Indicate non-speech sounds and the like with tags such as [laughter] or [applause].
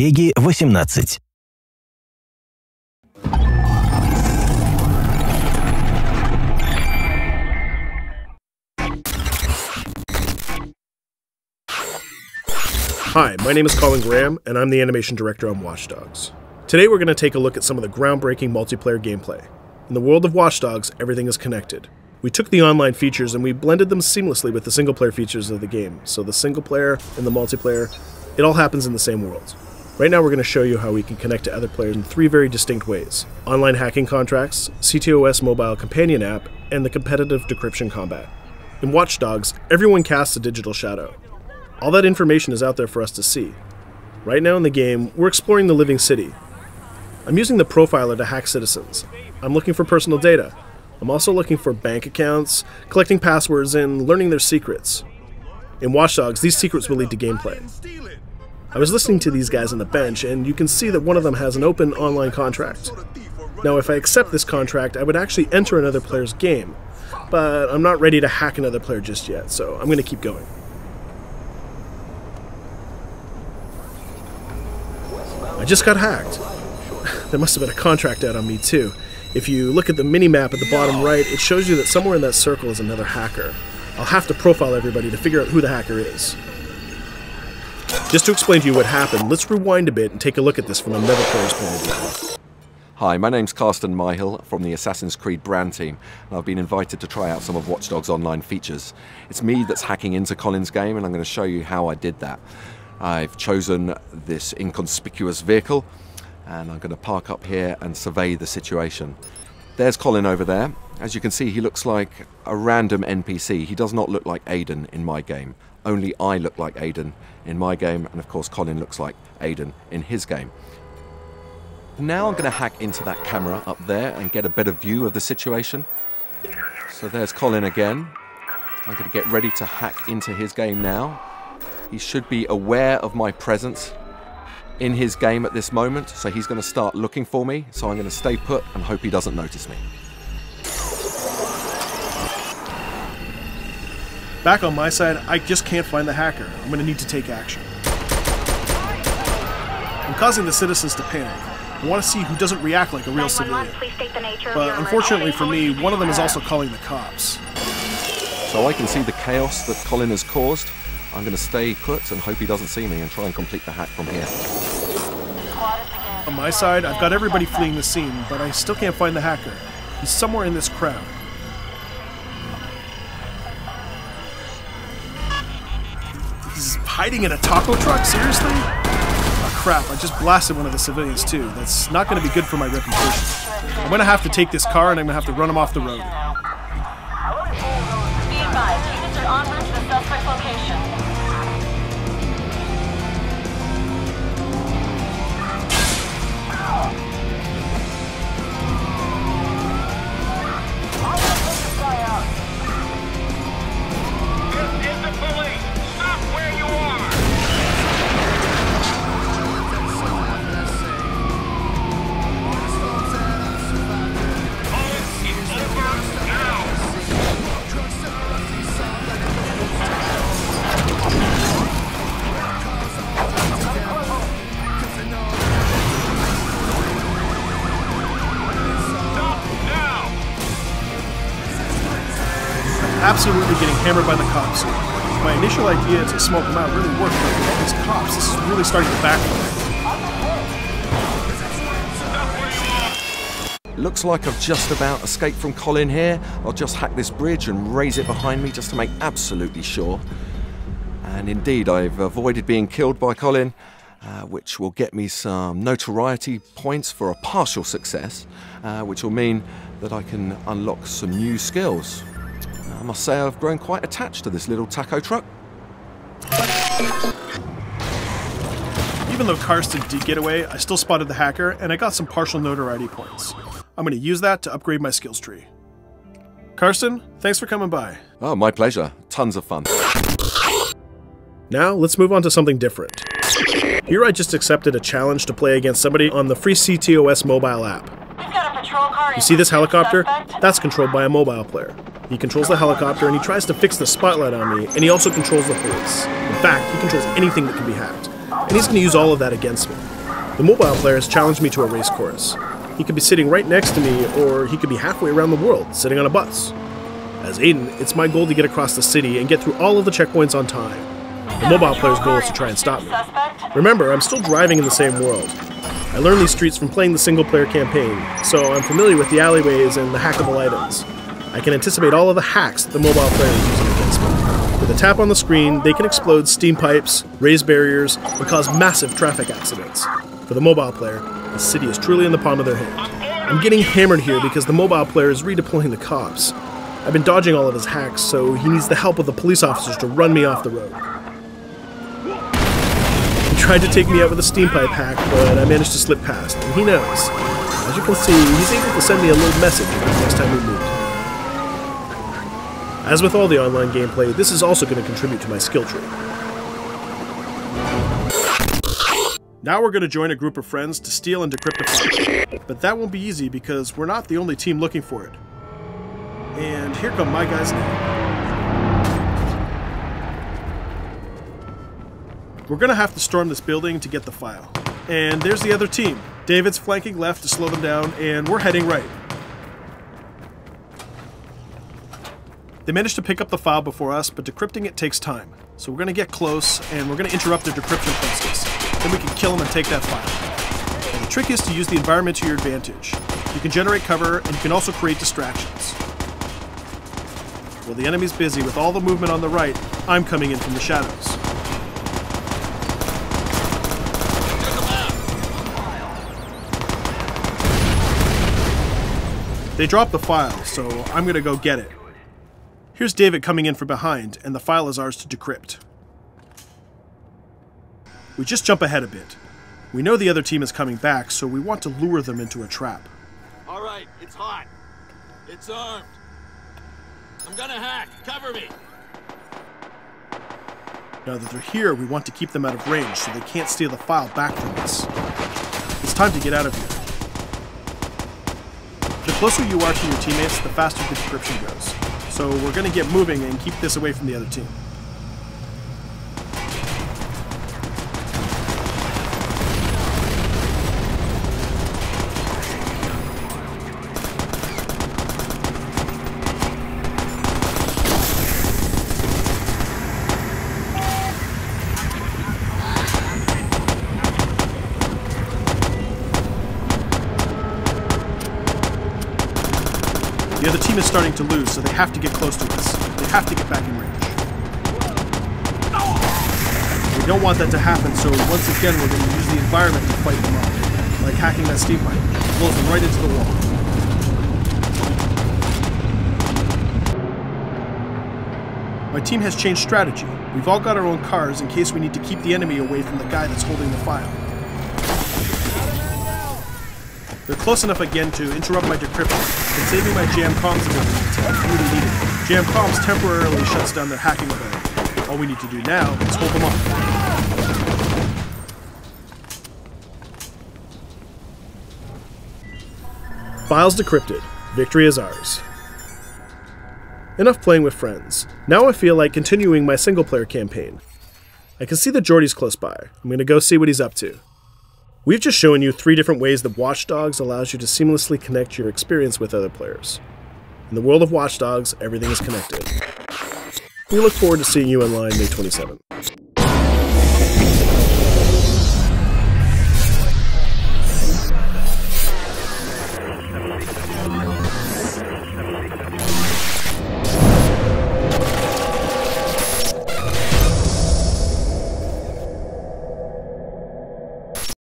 Пеги 18. Hi, my name is Colin Graham, and I'm the animation director on Watch Dogs. Today we're going to take a look at some of the groundbreaking multiplayer gameplay. In the world of Watch Dogs, everything is connected. We took the online features and we blended them seamlessly with the single player features of the game. So the single player and the multiplayer, it all happens in the same world. Right now we're going to show you how we can connect to other players in three very distinct ways. Online hacking contracts, CTOS mobile companion app, and the competitive decryption combat. In Watch Dogs, everyone casts a digital shadow. All that information is out there for us to see. Right now in the game, we're exploring the living city. I'm using the profiler to hack citizens. I'm looking for personal data. I'm also looking for bank accounts, collecting passwords, and learning their secrets. In Watch Dogs, these secrets will lead to gameplay. I was listening to these guys on the bench, and you can see that one of them has an open online contract. Now, if I accept this contract, I would actually enter another player's game, but I'm not ready to hack another player just yet, so I'm going to keep going. I just got hacked. [laughs] there must have been a contract out on me, too. If you look at the mini map at the bottom right, it shows you that somewhere in that circle is another hacker. I'll have to profile everybody to figure out who the hacker is. Just to explain to you what happened, let's rewind a bit and take a look at this from another player's point of view. Hi, my name's Carsten Myhill from the Assassin's Creed brand team, and I've been invited to try out some of Watch Dogs' online features. It's me that's hacking into Colin's game, and I'm going to show you how I did that. I've chosen this inconspicuous vehicle and I'm going to park up here and survey the situation. There's Colin over there. As you can see, he looks like a random NPC. He does not look like Aiden in my game. Only I look like Aiden in my game, and of course, Colin looks like Aiden in his game. Now I'm going to hack into that camera up there and get a better view of the situation. So there's Colin again. I'm going to get ready to hack into his game now. He should be aware of my presence in his game at this moment, so he's going to start looking for me. So I'm going to stay put and hope he doesn't notice me. Back on my side, I just can't find the hacker. I'm going to need to take action. I'm causing the citizens to panic. I want to see who doesn't react like a real civilian. But unfortunately for me, one of them is also calling the cops. So I can see the chaos that Colin has caused. I'm going to stay put and hope he doesn't see me and try and complete the hack from here. On my side, I've got everybody fleeing the scene, but I still can't find the hacker. He's somewhere in this crowd. Hiding in a taco truck? Seriously? Oh crap, I just blasted one of the civilians too. That's not going to be good for my reputation. I'm going to have to take this car and I'm going to have to run him off the road. Be advised, units are route to the location. Absolutely getting hammered by the cops. My initial idea to smoke them out really worked, but with all these cops, this is really starting to backfire. Looks like I've just about escaped from Colin here. I'll just hack this bridge and raise it behind me just to make absolutely sure. And indeed, I've avoided being killed by Colin, uh, which will get me some notoriety points for a partial success, uh, which will mean that I can unlock some new skills, I must say I've grown quite attached to this little taco truck. Even though Carsten did get away, I still spotted the hacker, and I got some partial notoriety points. I'm going to use that to upgrade my skills tree. Carsten, thanks for coming by. Oh, my pleasure. Tons of fun. Now, let's move on to something different. Here I just accepted a challenge to play against somebody on the free CTOS mobile app. You see this helicopter? That's controlled by a mobile player. He controls the helicopter and he tries to fix the spotlight on me, and he also controls the police. In fact, he controls anything that can be hacked. And he's going to use all of that against me. The mobile player has challenged me to a race course. He could be sitting right next to me, or he could be halfway around the world, sitting on a bus. As Aiden, it's my goal to get across the city and get through all of the checkpoints on time. The mobile player's goal is to try and stop me. Remember, I'm still driving in the same world. I learned these streets from playing the single player campaign, so I'm familiar with the alleyways and the hackable items. I can anticipate all of the hacks that the mobile player is using against me. With a tap on the screen, they can explode steam pipes, raise barriers, and cause massive traffic accidents. For the mobile player, the city is truly in the palm of their hand. I'm getting hammered here because the mobile player is redeploying the cops. I've been dodging all of his hacks, so he needs the help of the police officers to run me off the road. He tried to take me out with a steam pipe hack, but I managed to slip past, and he knows. As you can see, he's able to send me a little message next time we meet. As with all the online gameplay, this is also going to contribute to my skill tree. Now we're going to join a group of friends to steal and decrypt a file. But that won't be easy because we're not the only team looking for it. And here come my guys now. We're going to have to storm this building to get the file. And there's the other team. David's flanking left to slow them down, and we're heading right. They managed to pick up the file before us, but decrypting it takes time. So we're going to get close, and we're going to interrupt their decryption process. Then we can kill them and take that file. And the trick is to use the environment to your advantage. You can generate cover, and you can also create distractions. While the enemy's busy with all the movement on the right, I'm coming in from the shadows. They dropped the file, so I'm gonna go get it. Here's David coming in from behind, and the file is ours to decrypt. We just jump ahead a bit. We know the other team is coming back, so we want to lure them into a trap. All right, it's hot. It's armed. I'm gonna hack. Cover me. Now that they're here, we want to keep them out of range so they can't steal the file back from us. It's time to get out of here. The closer you are to your teammates, the faster the decryption goes. So we're going to get moving and keep this away from the other team. The other team is starting to lose, so they have to get close to us. They have to get back in range. We don't want that to happen, so once again we're going to use the environment to fight them off. Like hacking that steam pipe. Blows them right into the wall. My team has changed strategy. We've all got our own cars in case we need to keep the enemy away from the guy that's holding the file. They're close enough again to interrupt my decryption and save me my jam comms ability if really needed. Jam comms temporarily shuts down their hacking ability. All we need to do now is hold them off. Files decrypted. Victory is ours. Enough playing with friends. Now I feel like continuing my single player campaign. I can see that Jordi's close by. I'm gonna go see what he's up to. We've just shown you three different ways that Watch Dogs allows you to seamlessly connect your experience with other players. In the world of Watch Dogs, everything is connected. We look forward to seeing you online May 27th.